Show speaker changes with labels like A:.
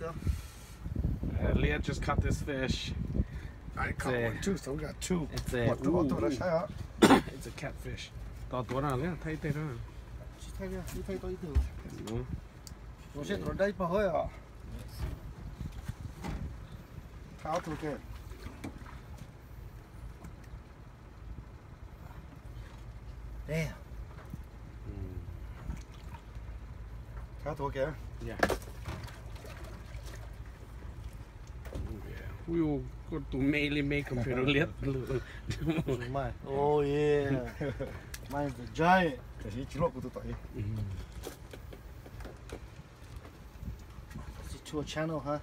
A: still?
B: Uh, Leah just caught this fish.
C: I caught one too, so we got two.
B: It's a, ooh, it's a catfish. 도도랑 it. 타이테랑
A: 타이테랑 이 타이도 이도
B: 뭐
A: 요새 돌다 이뻐 허야 다 어떻게 네. 다 어떻게?
B: Yeah. cuyo con tu mail y mail pero liet
A: mai oh yeah. Mai the giant
C: cái gì chilo của tụi tôi
A: chua channel ha. huh?